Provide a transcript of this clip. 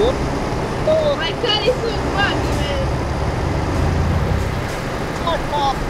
Yep. Oh, my car is so buggy, man. Fuck off.